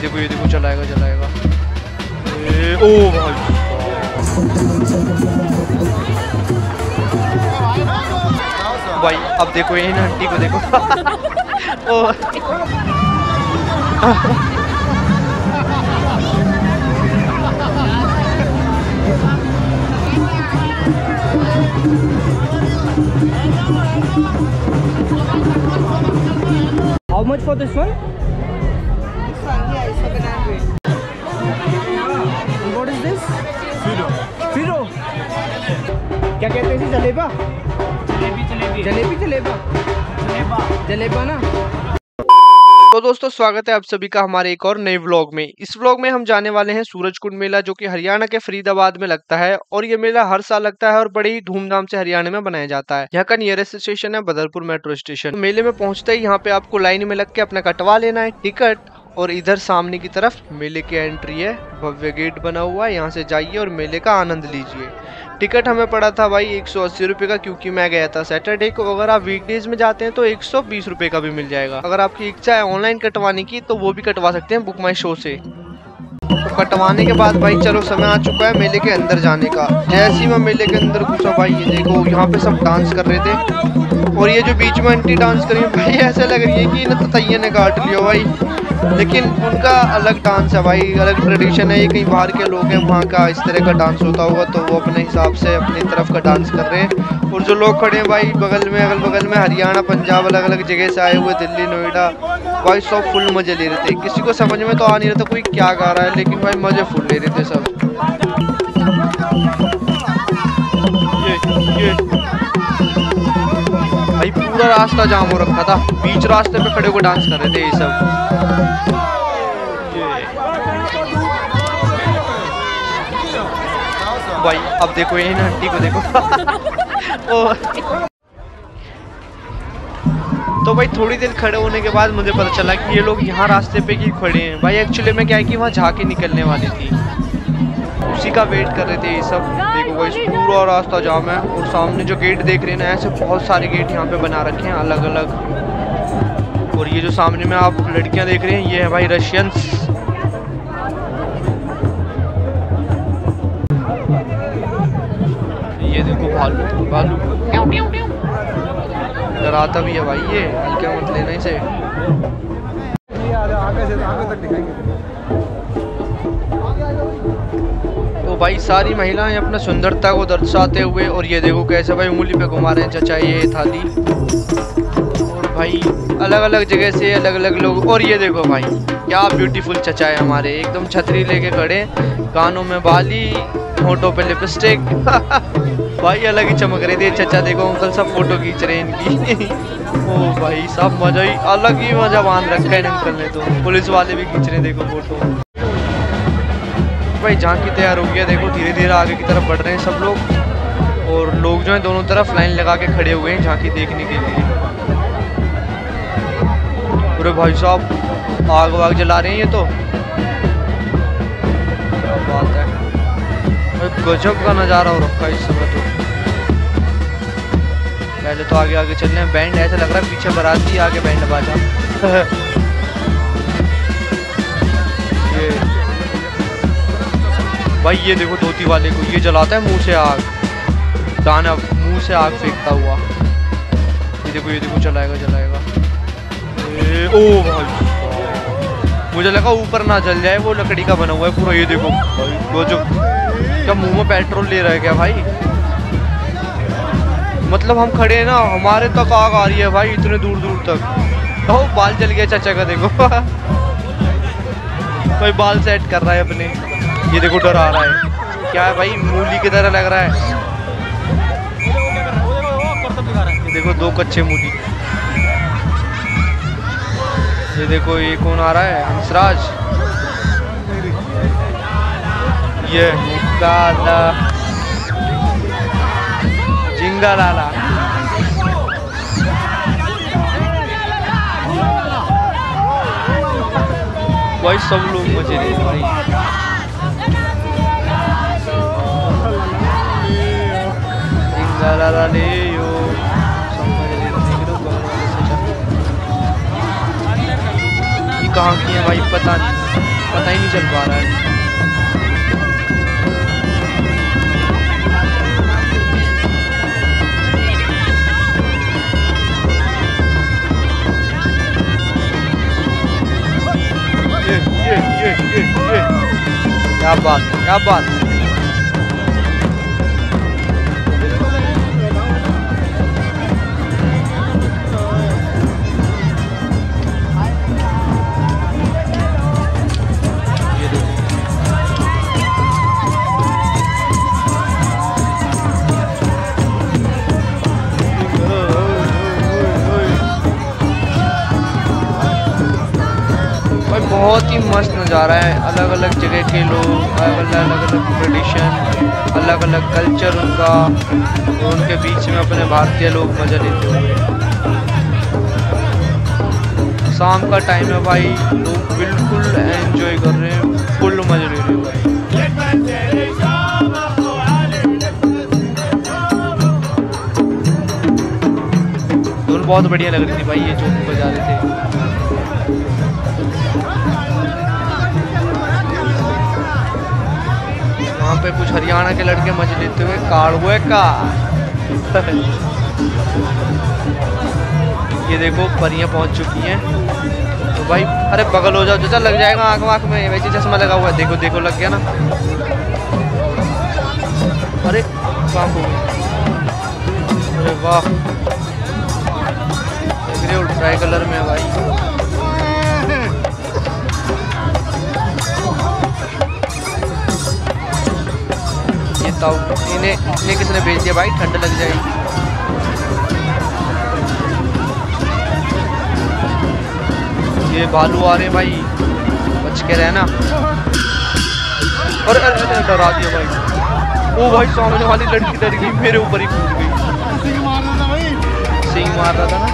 ये देखो ये देखो, चलाएगा चलाएगा ओ भाई। भाई, अब देखो इन आंटी को देखो ओ How much for this one? This one here is 700. And what is this? Firo. क्या कहते हैं इसे जलेबा? जलेबी जलेबी। जलेबी जलेबा? जलेबा। जलेबा ना? तो दोस्तों स्वागत है आप सभी का हमारे एक और नए व्लॉग में। इस व्लॉग में हम जाने वाले हैं सूरजकुंड मेला जो कि हरियाणा के फरीदाबाद में लगता है और ये मेला हर साल लगता है और बड़ी ही धूमधाम से हरियाणा में बनाया जाता है। यहाँ का नियरेस्ट स्टेशन है बदरपुर मेट्रो स्टेशन। मेले में पहुँचते ही यहाँ पे आपको लाइन में लग के अपना कटवा लेना है टिकट और इधर सामने की तरफ़ मेले की एंट्री है। भव्य गेट बना हुआ है। यहाँ से जाइए और मेले का आनंद लीजिए। टिकट हमें पड़ा था भाई एक सौ का, क्योंकि मैं गया था सैटरडे को। अगर आप वीकडेज में जाते हैं तो एक सौ का भी मिल जाएगा। अगर आपकी इच्छा है ऑनलाइन कटवाने की तो वो भी कटवा सकते हैं बुक माई शो से। कटवाने के बाद भाई चलो, समय आ चुका है मेले के अंदर जाने का। जैसे ही मैं, मेले के अंदर घुसा भाई। ये देखो, यहाँ पे सब डांस कर रहे थे। और ये जो बीच में आंटी डांस कर भाई ऐसा लग रही है कि इन्हें तो तैया ने काट लिया भाई। लेकिन उनका अलग डांस है भाई, अलग ट्रेडिशन है। ये कहीं बाहर के लोग हैं, वहाँ का इस तरह का डांस होता होगा तो वो अपने हिसाब से अपनी तरफ़ का डांस कर रहे हैं। और जो लोग खड़े हैं भाई, बगल में अगल बगल में, हरियाणा, पंजाब अलग अलग जगह से आए हुए, दिल्ली, नोएडा, भाई सब फुल मज़े ले रहे थे। किसी को समझ में तो आ नहीं रहा था कोई क्या गा रहा है, लेकिन भाई मज़े फुल ले रहे थे सब। ये ये। भाई, पूरा रास्ता जाम हो रखा था। बीच रास्ते पे खड़े होकर डांस कर रहे थे ये सब। भाई, अब देखो इन आंटी को देखो। ओ तो भाई, थोड़ी देर खड़े होने के बाद मुझे पता चला कि ये लोग यहाँ रास्ते पे ही खड़े हैं। भाई एक्चुअली में क्या है कि वहाँ झाके निकलने वाली थी। उसी का वेट कर रहे थे ये सब। भाई पूरा रास्ता जाम है और सामने जो गेट देख रहे हैं ना, ऐसे बहुत सारे गेट यहाँ पे बना रखे हैं अलग अलग और ये जो सामने में आप लड़कियाँ देख रहे हैं, ये है भाई रशियंस ये देखो भालू भालू। डराता भी है भाई ये हल्के मत लेना इसे? तो भाई, सारी महिलाएँ अपना सुंदरता को दर्शाते हुए और ये देखो कैसे भाई उंगली पे घुमा रहे हैं चचा ये थाली। और भाई अलग अलग जगह से अलग अलग लोग, और ये देखो भाई, क्या ब्यूटीफुल चचा है हमारे, एकदम छतरी लेके खड़े कानों में बाली, होठों पे लिपस्टिक भाई, अलग ही चमक रहे थे चचा, देखो अंकल सब फ़ोटो खींच रहे हैं इनकी। ओ भाई, सब मज़ा ही, अलग ही मज़ा बाँध रखा है अंकल ने तो पुलिस वाले भी खींच रहे देखो फ़ोटो भाई झांकी तैयार हो गया देखो, धीरे धीरे आगे की तरफ़ बढ़ रहे हैं सब लोग। और लोग जो है दोनों तरफ़ लाइन लगा के खड़े हुए हैं झांकी देखने के लिए। पूरे भाई साहब आग वाग जला रहे हैं ये तो। बात है। गजब का नज़ारा हो रखा है इस समय तो। पहले तो आगे आगे चल रहे हैं। बैंड ऐसा लग रहा है पीछे बाराती, आगे बैंड बाजा। भाई, ये देखो धोती वाले को, ये जलाता है मुँह से आग। दाना मुँह से आग फेंकता हुआ। ये देखो ये देखो चलाएगा चलाएगा ओ भाई, मुझे लगा ऊपर ना जल जाए, वो लकड़ी का बना हुआ है पूरा, ये देखो। भाई गजब क्या मुँह में पेट्रोल ले रहा है क्या भाई? मतलब हम खड़े हैं ना, हमारे तक आग आ रही है भाई, इतने दूर दूर तक बाल जल गया, चाचा का देखो। कोई बाल सेट कर रहा है अपने। ये देखो डर आ रहा है। क्या है भाई? मूली की तरह लग रहा है। ये देखो दो कच्चे मूली। ये देखो, ये कौन आ रहा है? हंसराज। ये जिंगा लाला। भाई, सब लोग मज़े रहे भाई ले यो कहाँ की है भाई? पता पता ही नहीं चल पा रहा है। क्या बात क्या बात अलग अलग जगह के लोग अलग अलग ट्रेडिशन अलग अलग कल्चर उनका तो उनके बीच में अपने भारतीय लोग मज़ा लेते हुए शाम का टाइम है भाई, लोग बिल्कुल एंजॉय कर रहे हैं फुल मज़े ले रहे हैं भाई। धुन बहुत बढ़िया लग रही थी भाई, ये जो बजा रहे थे। पे कुछ हरियाणा के लड़के मज़े लेते हुए काड़ुए का। ये देखो, परियाँ पहुँच चुकी हैं। तो भाई, अरे बगल हो जाओ, चाचा, लग जाएगा आँख वाँख में। वैसे चश्मा लगा हुआ है, देखो देखो, लग गया ना। अरे हो गई अरे वाह। ट्राई कलर में भाई। ताऊ इन्हें इन्हें किसने भेज दिया भाई, ठंड लग जाएगी। ये भालू आ रहे भाई, बच के रहना। अरे डरा दिया भाई। ओ भाई, सामने वाली लड़की डर गई, मेरे ऊपर ही कूद गई। सिंह मार रहा था ना?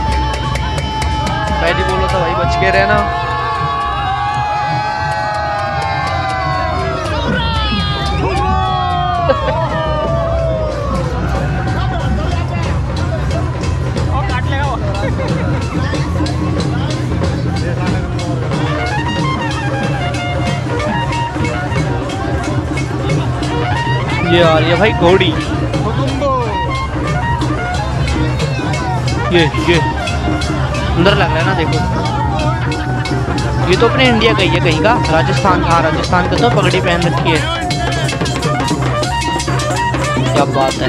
पहले बोला था, भाई, बच के रहना। ये आ रही है भाई घोड़ी। ये ये। अंदर लग रहा है ना, देखो। ये तो अपने इंडिया का ही है कहीं का। राजस्थान हाँ राजस्थान का तो पगड़ी पहन रखी है। क्या बात है।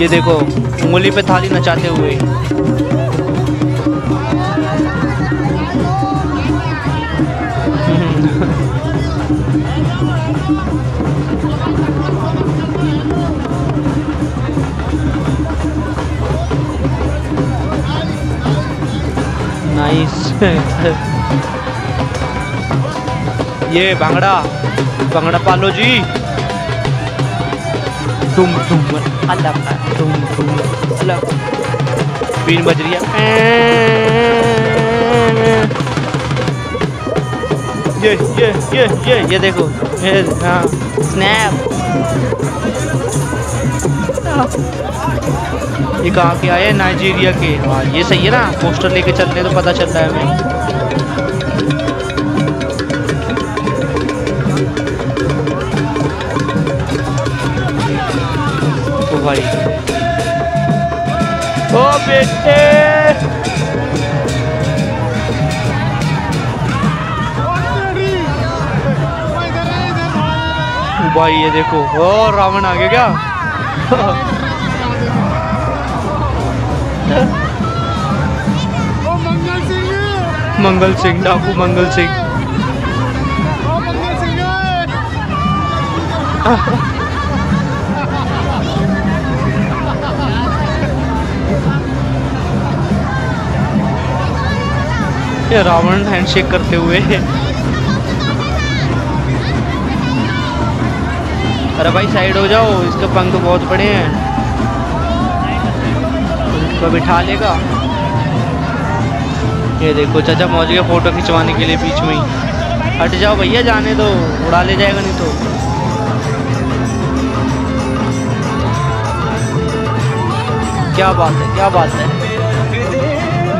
ये देखो, उंगली पे थाली नचाते हुए। नाइस ये भांगड़ा भांगड़ा पालो जी। तुम तुम का तुम तुम अल्लाह बीन बज रही है। ये ये ये ये ये देखो। ये हाँ। स्नैप ये कहाँ के आए नाइजीरिया के। हाँ ये सही है ना, पोस्टर लेके चल रहे तो पता चल रहा है हमें। भाई। ओ बेटे। भाई, ये देखो, ओ, रावण आ गया क्या? मंगल सिंह, डाकू मंगल सिंह। ये रावण हैंडशेक करते हुए। अरे भाई साइड हो जाओ, इसके पंख बहुत बड़े हैं। इसको बिठा लेगा। ये देखो, चाचा मौज के फ़ोटो खिंचवाने के लिए बीच में ही। हट जाओ भैया, जाने दो, उड़ा ले जाएगा नहीं तो। क्या बात है, क्या बात है।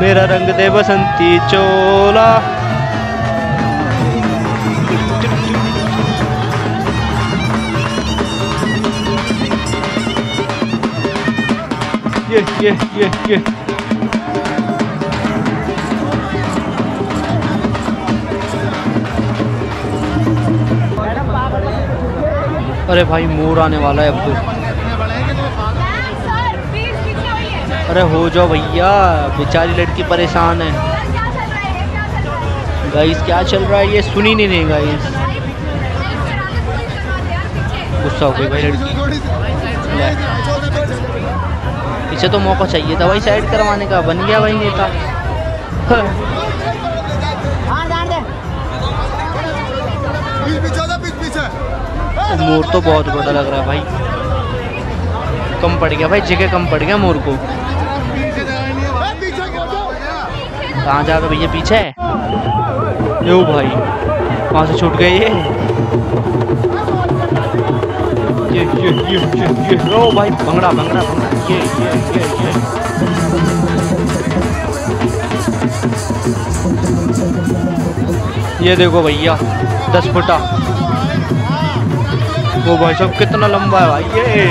मेरा रंग दे बसंती चोला। ये ये ये ये। अरे भाई, मोर आने वाला है अब तो। अरे हो जाओ भैया, बेचारी लड़की परेशान है। गाइस क्या चल रहा है? ये सुनी नहीं रही गाइस गुस्सा हो गई भाई लड़की। इसे तो मौका चाहिए था भाई साइड करवाने का। बन गया भाई नेता। मोर तो बहुत बड़ा लग रहा है भाई। कम पड़ गया, भाई जगह कम पड़ गया मोर को। कहाँ जा रहा भैया? पीछे? यो भाई, वहाँ से छूट गए ये। ये ये ये ये ये। ओ भाई, भंगड़ा भंगड़ा भंगड़ा। ये ये ये ये। ये देखो भैया, दस फुटा। वो भाई साहब, कितना लंबा है भाई, ये।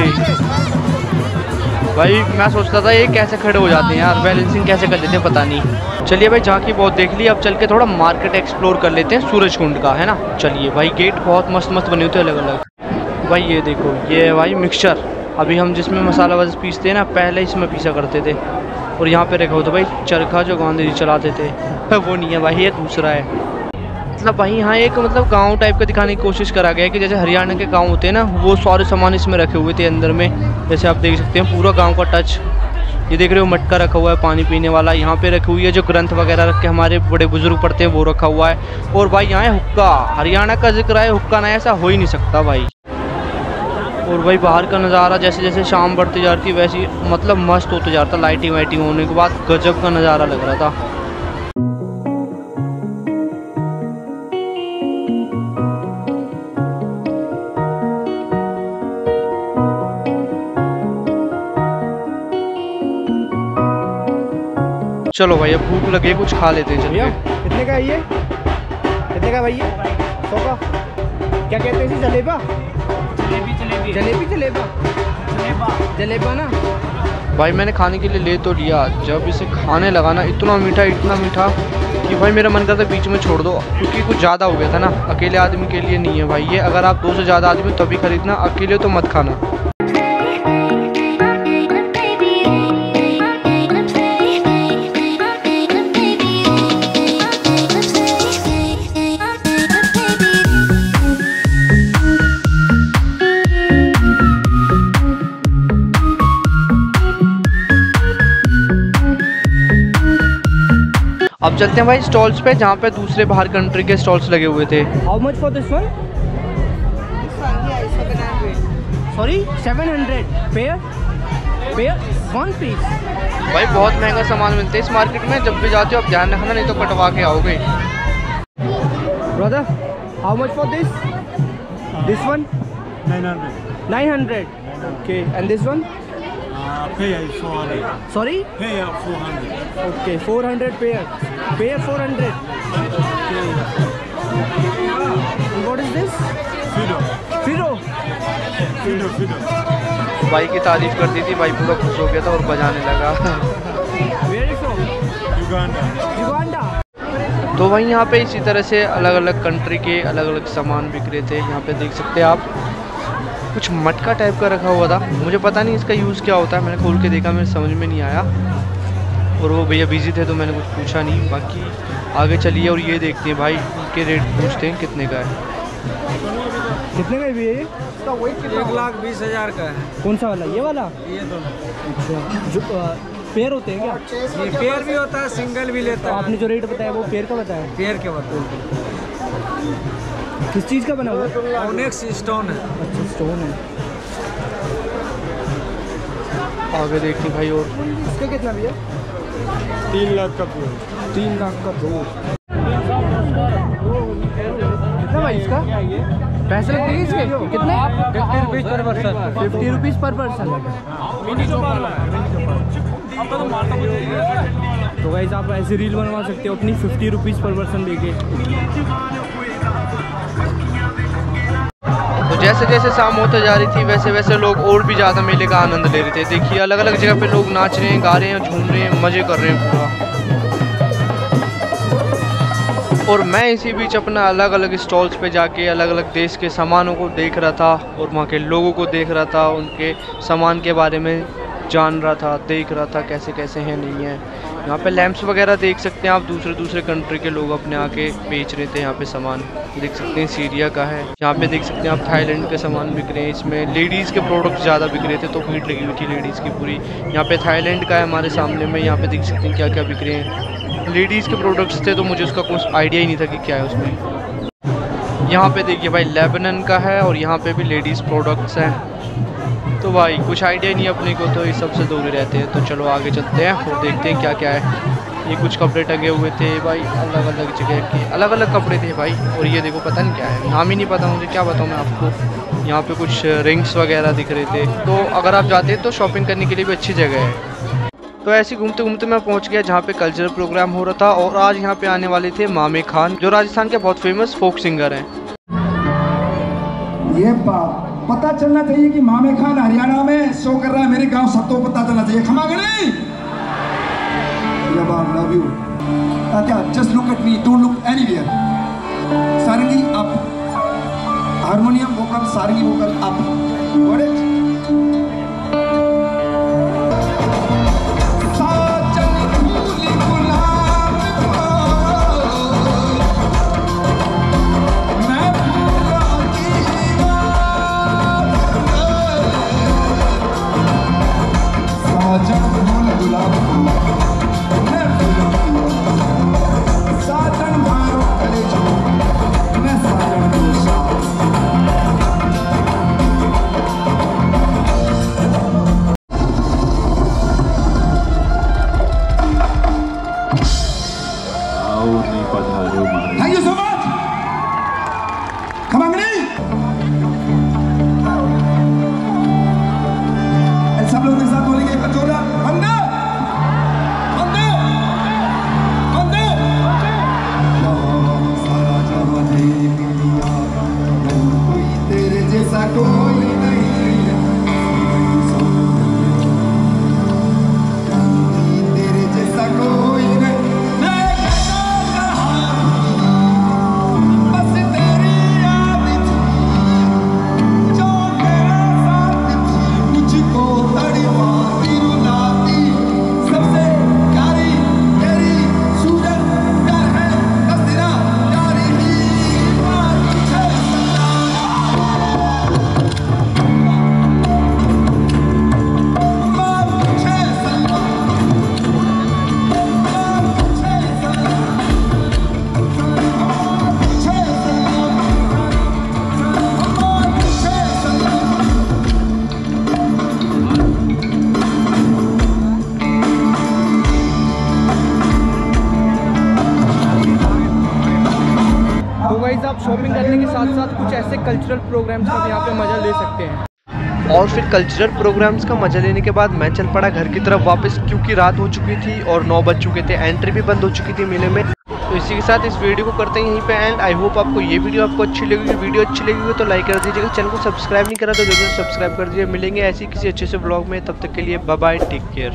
भाई, मैं सोचता था ये कैसे खड़े हो जाते हैं यार बैलेंसिंग कैसे कर लेते हैं, पता नहीं। चलिए भाई, झांकी बहुत देख ली, अब चल के थोड़ा मार्केट एक्सप्लोर कर लेते हैं, सूरज कुंड का, है ना? चलिए भाई गेट बहुत मस्त मस्त बने होते हैं अलग अलग भाई, ये देखो, ये है भाई मिक्सचर अभी हम जिसमें मसाला वजह पीसते हैं ना, पहले इसमें पीसा करते थे। और यहाँ पे रखा हो तो भाई, चरखा जो गांधी जी चलाते थे। वो नहीं है भाई, ये दूसरा है। मतलब भाई यहाँ एक मतलब गाँव टाइप का दिखाने की कोशिश करा गया है कि जैसे हरियाणा के गाँव होते हैं ना, वो सारे सामान इसमें रखे हुए थे अंदर में। जैसे आप देख सकते हैं, पूरा गाँव का टच ये देख रहे हो, मटका रखा हुआ है, पानी पीने वाला। यहाँ पे रखी हुई है जो ग्रंथ वगैरह रख के हमारे बड़े बुज़ुर्ग पढ़ते हैं, वो रखा हुआ है। और भाई, यहाँ है हुक्का। हरियाणा का ज़िक्र है, हुक्का ना, ऐसा हो ही नहीं सकता भाई। और भाई, बाहर का नज़ारा जैसे जैसे शाम बढ़ती जाती है वैसे मतलब मस्त होते जाता लाइटिंग वाइटिंग होने के बाद गजब का नज़ारा लग रहा था। चलो भाई अब भूख लगे कुछ खा लेते हैं भैया कितने का है ये? कितने का भैया? सौ का। क्या कहते हैं इसे जलेबा? जलेबी जलेबी। जलेबी जलेबा? जलेबा। जलेबा ना? भाई मैंने खाने के लिए ले तो लिया। जब इसे खाने लगा ना इतना मीठा इतना मीठा कि भाई मेरा मन करता है बीच में छोड़ दो। क्योंकि कुछ ज़्यादा हो गया था ना। अकेले आदमी के लिए नहीं है भाई ये। अगर आप दो से ज़्यादा आदमी हो तभी खरीदना। अकेले तो मत खाना। अब चलते हैं भाई स्टॉल्स पे जहाँ पे दूसरे बाहर कंट्री के स्टॉल्स लगे हुए थे। How much for this one This one? Here is 700. Sorry seven hundred pair pair one piece भाई बहुत महँगा सामान मिलता है इस मार्केट में। जब भी जाते हो आप ध्यान रखना नहीं तो कटवा के आओगे। Brother how much for this this one 900. Nine hundred okay and this one sorry Pay up 400. Okay four hundred pair pair four hundred what is this Fido. फिरो Fido, Fido. भाई की तारीफ़ कर दी थी भाई पूरा खुश हो गया था और बजाने लगा। तो वहीं यहाँ पे इसी तरह से अलग अलग कंट्री के अलग अलग सामान बिक रहे थे। यहाँ पे देख सकते हैं आप। कुछ मटका टाइप का रखा हुआ था। मुझे पता नहीं इसका यूज़ क्या होता है। मैंने खोल के देखा मेरे समझ में नहीं आया। और वो भैया बिज़ी थे तो मैंने कुछ पूछा नहीं। बाकी आगे चलिए और ये देखते हैं भाई के रेट पूछते हैं कितने का है। कितने का भी है ये? एक लाख बीस हज़ार का है। कौन सा वाला? ये वाला? ये दोनों। अच्छा। जो पेयर होते हैं क्या? ये पेयर भी होता है सिंगल भी तो लेता है। आपने जो रेट बताया वो पेयर का बताया? पेयर के बताओ किस चीज़ का बना हुआ है? स्टोन है। अच्छा। स्टोन है। आगे देखते हैं भाई और इसका कितना भैया? तीन लाख का पूरा। तीन लाख का दो। कितना भाई इसका? पैसे लगते हैं इसके? कितने? Fifty rupees per person fifty rupees per person तो गाइस आप ऐसे रील बनवा सकते हो अपनी फिफ्टी रुपीज़ पर पर्सन देके। जैसे जैसे शाम होते जा रही थी, वैसे वैसे लोग और भी ज़्यादा मेले का आनंद ले रहे थे। देखिए अलग अलग जगह पे लोग नाच रहे हैं, गा रहे हैं, झूम रहे हैं, मज़े कर रहे हैं पूरा। और मैं इसी बीच अपना अलग अलग स्टॉल्स पे जाके अलग अलग देश के सामानों को देख रहा था और वहाँ के लोगों को देख रहा था, उनके सामान के बारे में जान रहा था, देख रहा था कैसे कैसे हैं, नहीं है। यहाँ पे लैंप्स वगैरह देख सकते हैं आप दूसरे दूसरे कंट्री के लोग अपने आके बेच रहे थे यहाँ पे सामान। देख सकते हैं सीरिया का है। यहाँ पे देख सकते हैं आप थाईलैंड के सामान बिक रहे हैं, इसमें लेडीज़ के प्रोडक्ट्स ज़्यादा बिक रहे थे तो भीड़ लगी हुई थी लेडीज़ की पूरी। यहाँ पे थाईलैंड का है हमारे सामने में, यहाँ पे देख सकते हैं क्या क्या बिक रहे हैं। लेडीज़ के प्रोडक्ट्स थे तो मुझे उसका कुछ आइडिया ही नहीं था कि क्या है उसमें। यहाँ पे देखिए भाई, लेबनन का है और यहाँ पे भी लेडीज़ प्रोडक्ट्स हैं। तो भाई, कुछ आइडिया नहीं अपने को तो इस सबसे दूर रहते हैं। तो चलो, आगे चलते हैं और देखते हैं क्या क्या है। ये कुछ कपड़े टंगे हुए थे भाई अलग अलग जगह के। अलग अलग कपड़े थे भाई, और ये देखो, पता नहीं क्या है। नाम ही नहीं पता मुझे, क्या बताऊँ मैं आपको। यहाँ पे कुछ रिंग्स वगैरह दिख रहे थे। तो अगर आप जाते हैं तो शॉपिंग करने के लिए भी अच्छी जगह है। तो ऐसे घूमते घूमते मैं पहुँच गया, जहाँ पे कल्चरल प्रोग्राम हो रहा था, और आज यहाँ पे आने वाले थे मामे खान, जो राजस्थान के बहुत फ़ेमस फोक सिंगर हैं। ये बात पता चलना चाहिए कि मामे खान हरियाणा में शो कर रहा है, मेरे गाँव सबको पता चलना चाहिए। खमा नहीं love you just look at me don't look anywhere sarangi up harmonium vocal sarangi vocal up shopping करने के साथ साथ कुछ ऐसे कल्चरल प्रोग्राम्स का भी यहाँ पे मज़ा ले सकते हैं। और फिर कल्चरल प्रोग्राम्स का मज़ा लेने के बाद मैं चल पड़ा घर की तरफ़ वापस क्योंकि रात हो चुकी थी और नौ बज चुके थे एंट्री भी बंद हो चुकी थी मेले में। तो इसी के साथ इस वीडियो को करते हैं यहीं पे एंड आई होप आपको ये वीडियो आपको अच्छी लगेगी वीडियो अच्छी लगी लगेगी तो लाइक कर दीजिएगा। चैनल को सब्सक्राइब नहीं करा तो ज़रूर सब्सक्राइब कर दीजिए। मिलेंगे ऐसी किसी अच्छे से ब्लॉग में। तब तक के लिए बाय टेक केयर